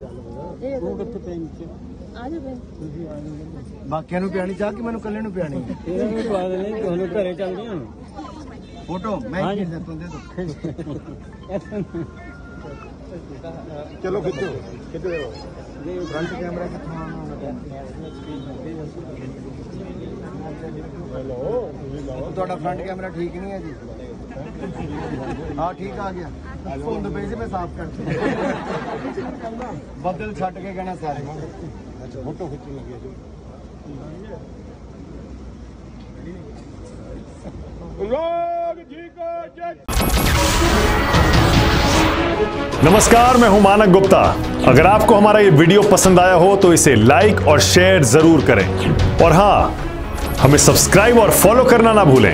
ਇਹ ਉਹ ਕਿੱਥੇ ਪੈ ਨੀਚੇ। ਆ ਜਾ ਬੇ ਤੁਸੀਂ ਆ ਜਾਓ ਬਾਕੀਆਂ ਨੂੰ ਪਿਆਣੀ ਚਾਹ ਕਿ ਮੈਨੂੰ ਕੱਲੇ ਨੂੰ ਪਿਆਣੀ ਹੈ? ਇਹਨਾਂ ਨੂੰ ਦਵਾ ਦੇਣੇ ਤੁਹਾਨੂੰ ਘਰੇ ਚੱਲਦੇ ਹਾਂ ਫੋਟੋ ਮੈਂ। ਹੀ ਦੇ ਦੋ। ਚਲੋ ਖਿੱਚੋ। ਖਿੱਚੋ। ਫਰੰਟ ਕੈਮਰਾ ਕਿੱਥੋਂ ਆਉਣਾ ਹੈਲੋ ਤੁਹਾਡਾ ਫਰੰਟ ਕੈਮਰਾ ਠੀਕ ਨਹੀਂ ਹੈ ਜੀ? ਹਾਂ ਠੀਕ ਆ ਗਿਆ। ਧੁੰਦ ਪਈ ਸੀ ਮੈਂ ਸਾਫ਼ ਕਰਤੀ ਬੱਦਲ ਛੱਡ ਕੇ ਕਹਿਣਾ ਸਾਰੇ ਅੱਛਾ ਫੋਟੋ ਖਿੱਚਣ ਲੱਗੇ ਜੀ ਲੋਕ ਜੀ ਕੋ ਜੈ नमस्कार मैं हूं मानक गुप्ता अगर आपको हमारा ये वीडियो पसंद आया हो तो इसे लाइक और शेयर जरूर करें और हां हमें सब्सक्राइब और फॉलो करना ना भूलें